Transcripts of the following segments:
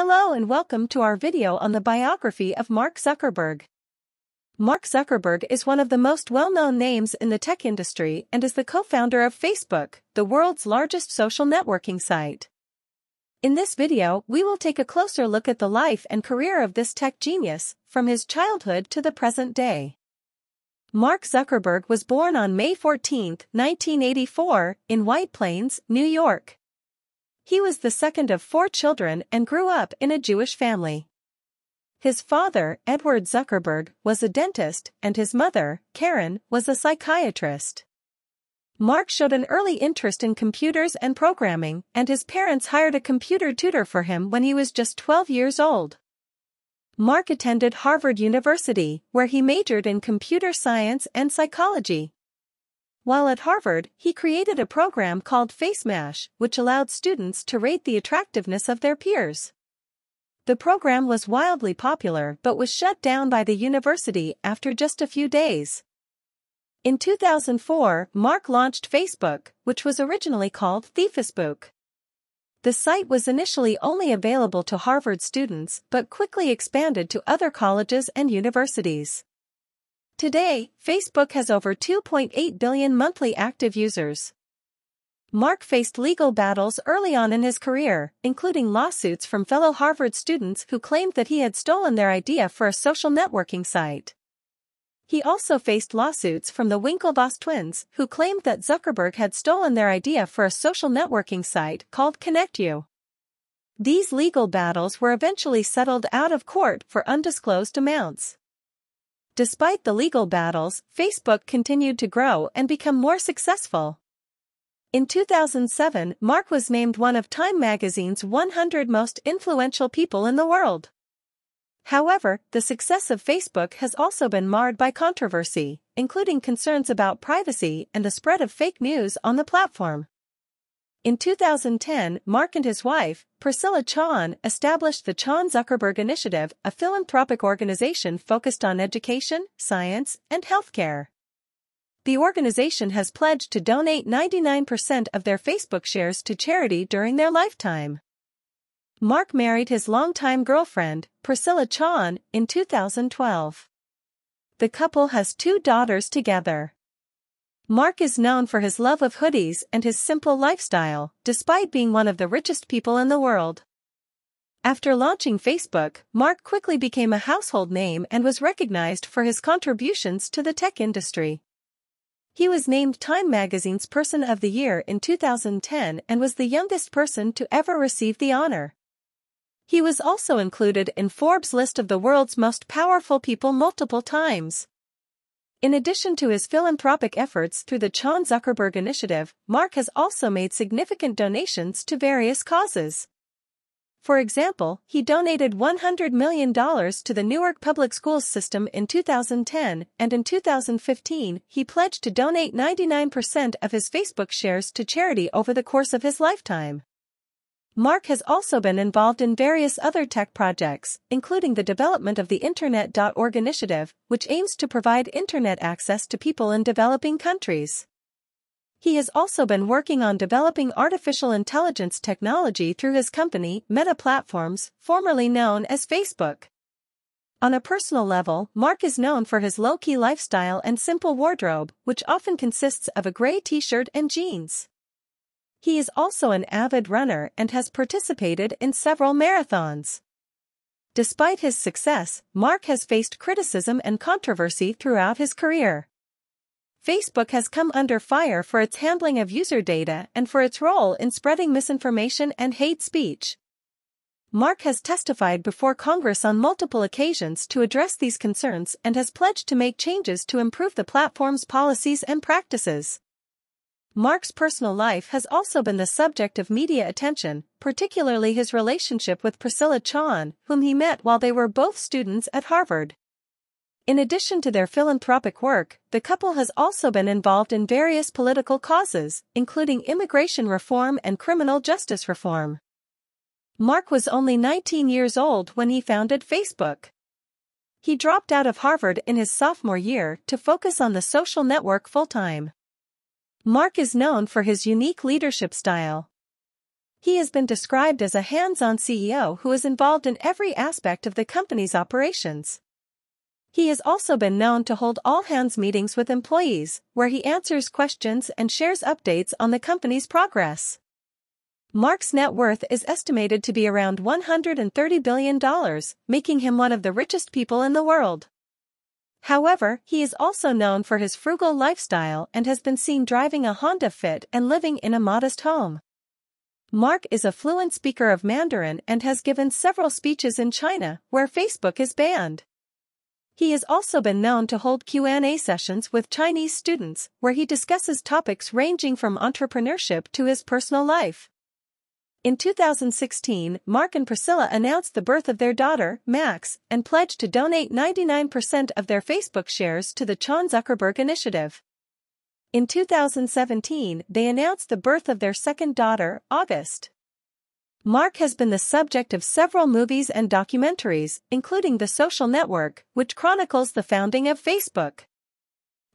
Hello and welcome to our video on the biography of Mark Zuckerberg. Mark Zuckerberg is one of the most well-known names in the tech industry and is the co-founder of Facebook, the world's largest social networking site. In this video, we will take a closer look at the life and career of this tech genius, from his childhood to the present day. Mark Zuckerberg was born on May 14, 1984, in White Plains, New York. He was the second of four children and grew up in a Jewish family. His father, Edward Zuckerberg, was a dentist, and his mother, Karen, was a psychiatrist. Mark showed an early interest in computers and programming, and his parents hired a computer tutor for him when he was just 12 years old. Mark attended Harvard University, where he majored in computer science and psychology. While at Harvard, he created a program called FaceMash, which allowed students to rate the attractiveness of their peers. The program was wildly popular but was shut down by the university after just a few days. In 2004, Mark launched Facebook, which was originally called TheFacebook. The site was initially only available to Harvard students but quickly expanded to other colleges and universities. Today, Facebook has over 2.8 billion monthly active users. Mark faced legal battles early on in his career, including lawsuits from fellow Harvard students who claimed that he had stolen their idea for a social networking site. He also faced lawsuits from the Winklevoss twins, who claimed that Zuckerberg had stolen their idea for a social networking site called ConnectU. These legal battles were eventually settled out of court for undisclosed amounts. Despite the legal battles, Facebook continued to grow and become more successful. In 2007, Mark was named one of Time magazine's 100 most influential people in the world. However, the success of Facebook has also been marred by controversy, including concerns about privacy and the spread of fake news on the platform. In 2010, Mark and his wife, Priscilla Chan, established the Chan Zuckerberg Initiative, a philanthropic organization focused on education, science, and healthcare. The organization has pledged to donate 99% of their Facebook shares to charity during their lifetime. Mark married his longtime girlfriend, Priscilla Chan, in 2012. The couple has two daughters together. Mark is known for his love of hoodies and his simple lifestyle, despite being one of the richest people in the world. After launching Facebook, Mark quickly became a household name and was recognized for his contributions to the tech industry. He was named Time magazine's Person of the Year in 2010 and was the youngest person to ever receive the honor. He was also included in Forbes' list of the world's most powerful people multiple times. In addition to his philanthropic efforts through the Chan Zuckerberg Initiative, Mark has also made significant donations to various causes. For example, he donated $100 million to the Newark Public Schools system in 2010, and in 2015, he pledged to donate 99% of his Facebook shares to charity over the course of his lifetime. Mark has also been involved in various other tech projects, including the development of the Internet.org initiative, which aims to provide Internet access to people in developing countries. He has also been working on developing artificial intelligence technology through his company, Meta Platforms, formerly known as Facebook. On a personal level, Mark is known for his low-key lifestyle and simple wardrobe, which often consists of a gray t-shirt and jeans. He is also an avid runner and has participated in several marathons. Despite his success, Mark has faced criticism and controversy throughout his career. Facebook has come under fire for its handling of user data and for its role in spreading misinformation and hate speech. Mark has testified before Congress on multiple occasions to address these concerns and has pledged to make changes to improve the platform's policies and practices. Mark's personal life has also been the subject of media attention, particularly his relationship with Priscilla Chan, whom he met while they were both students at Harvard. In addition to their philanthropic work, the couple has also been involved in various political causes, including immigration reform and criminal justice reform. Mark was only 19 years old when he founded Facebook. He dropped out of Harvard in his sophomore year to focus on the social network full-time. Mark is known for his unique leadership style. He has been described as a hands-on CEO who is involved in every aspect of the company's operations. He has also been known to hold all-hands meetings with employees, where he answers questions and shares updates on the company's progress. Mark's net worth is estimated to be around $130 billion, making him one of the richest people in the world. However, he is also known for his frugal lifestyle and has been seen driving a Honda Fit and living in a modest home. Mark is a fluent speaker of Mandarin and has given several speeches in China, where Facebook is banned. He has also been known to hold Q&A sessions with Chinese students, where he discusses topics ranging from entrepreneurship to his personal life. In 2016, Mark and Priscilla announced the birth of their daughter, Max, and pledged to donate 99% of their Facebook shares to the Chan Zuckerberg Initiative. In 2017, they announced the birth of their second daughter, August. Mark has been the subject of several movies and documentaries, including The Social Network, which chronicles the founding of Facebook.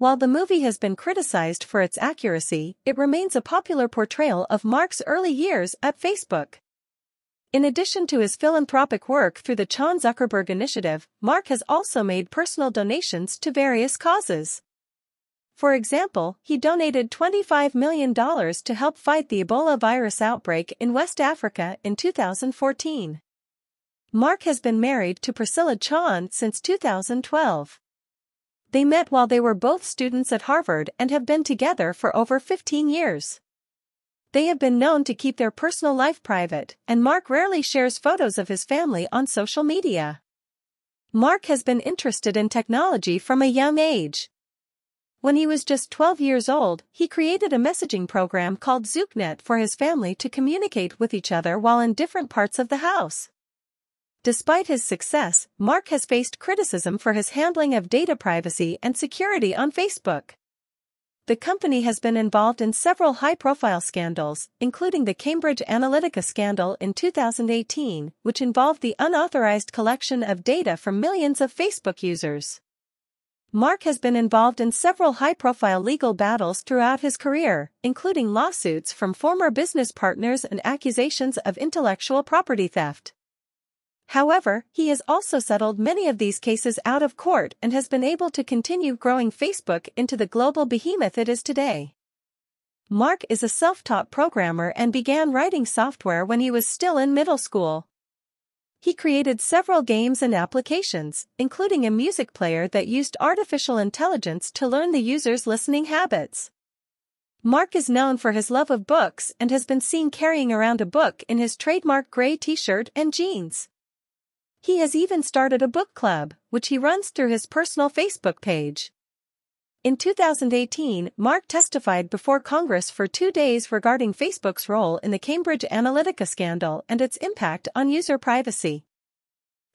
While the movie has been criticized for its accuracy, it remains a popular portrayal of Mark's early years at Facebook. In addition to his philanthropic work through the Chan Zuckerberg Initiative, Mark has also made personal donations to various causes. For example, he donated $25 million to help fight the Ebola virus outbreak in West Africa in 2014. Mark has been married to Priscilla Chan since 2012. They met while they were both students at Harvard and have been together for over 15 years. They have been known to keep their personal life private, and Mark rarely shares photos of his family on social media. Mark has been interested in technology from a young age. When he was just 12 years old, he created a messaging program called ZuckNet for his family to communicate with each other while in different parts of the house. Despite his success, Mark has faced criticism for his handling of data privacy and security on Facebook. The company has been involved in several high-profile scandals, including the Cambridge Analytica scandal in 2018, which involved the unauthorized collection of data from millions of Facebook users. Mark has been involved in several high-profile legal battles throughout his career, including lawsuits from former business partners and accusations of intellectual property theft. However, he has also settled many of these cases out of court and has been able to continue growing Facebook into the global behemoth it is today. Mark is a self-taught programmer and began writing software when he was still in middle school. He created several games and applications, including a music player that used artificial intelligence to learn the user's listening habits. Mark is known for his love of books and has been seen carrying around a book in his trademark gray t-shirt and jeans. He has even started a book club, which he runs through his personal Facebook page. In 2018, Mark testified before Congress for two days regarding Facebook's role in the Cambridge Analytica scandal and its impact on user privacy.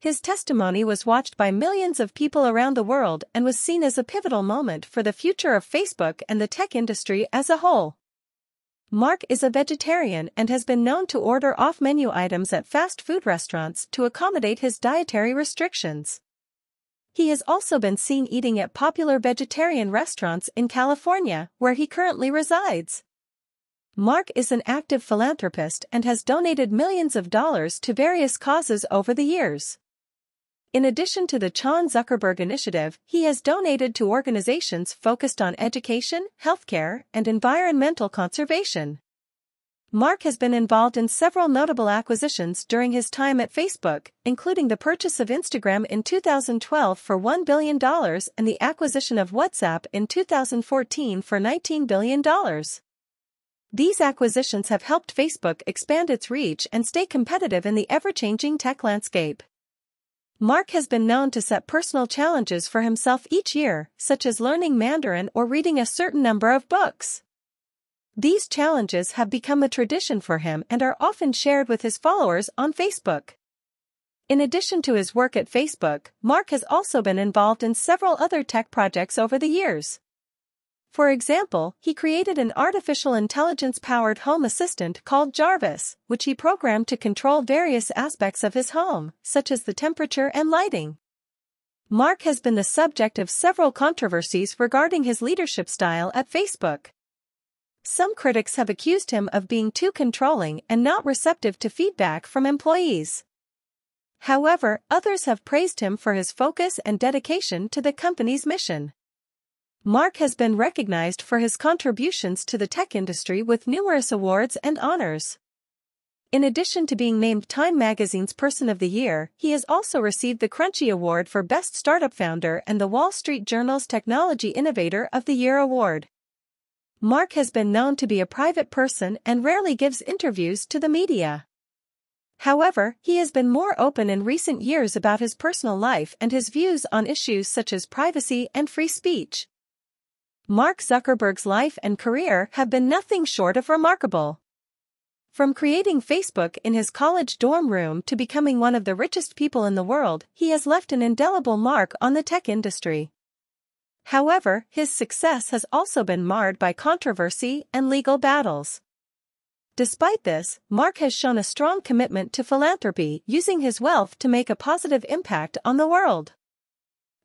His testimony was watched by millions of people around the world and was seen as a pivotal moment for the future of Facebook and the tech industry as a whole. Mark is a vegetarian and has been known to order off-menu items at fast food restaurants to accommodate his dietary restrictions. He has also been seen eating at popular vegetarian restaurants in California, where he currently resides. Mark is an active philanthropist and has donated millions of dollars to various causes over the years. In addition to the Chan Zuckerberg Initiative, he has donated to organizations focused on education, healthcare, and environmental conservation. Mark has been involved in several notable acquisitions during his time at Facebook, including the purchase of Instagram in 2012 for $1 billion and the acquisition of WhatsApp in 2014 for $19 billion. These acquisitions have helped Facebook expand its reach and stay competitive in the ever-changing tech landscape. Mark has been known to set personal challenges for himself each year, such as learning Mandarin or reading a certain number of books. These challenges have become a tradition for him and are often shared with his followers on Facebook. In addition to his work at Facebook, Mark has also been involved in several other tech projects over the years. For example, he created an artificial intelligence-powered home assistant called Jarvis, which he programmed to control various aspects of his home, such as the temperature and lighting. Mark has been the subject of several controversies regarding his leadership style at Facebook. Some critics have accused him of being too controlling and not receptive to feedback from employees. However, others have praised him for his focus and dedication to the company's mission. Mark has been recognized for his contributions to the tech industry with numerous awards and honors. In addition to being named Time Magazine's Person of the Year, he has also received the Crunchie Award for Best Startup Founder and the Wall Street Journal's Technology Innovator of the Year award. Mark has been known to be a private person and rarely gives interviews to the media. However, he has been more open in recent years about his personal life and his views on issues such as privacy and free speech. Mark Zuckerberg's life and career have been nothing short of remarkable. From creating Facebook in his college dorm room to becoming one of the richest people in the world, he has left an indelible mark on the tech industry. However, his success has also been marred by controversy and legal battles. Despite this, Mark has shown a strong commitment to philanthropy, using his wealth to make a positive impact on the world.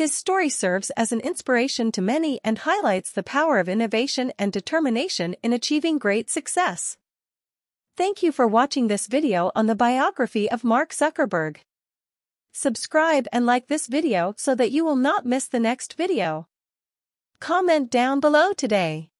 His story serves as an inspiration to many and highlights the power of innovation and determination in achieving great success. Thank you for watching this video on the biography of Mark Zuckerberg. Subscribe and like this video so that you will not miss the next video. Comment down below today.